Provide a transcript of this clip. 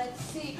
let's see.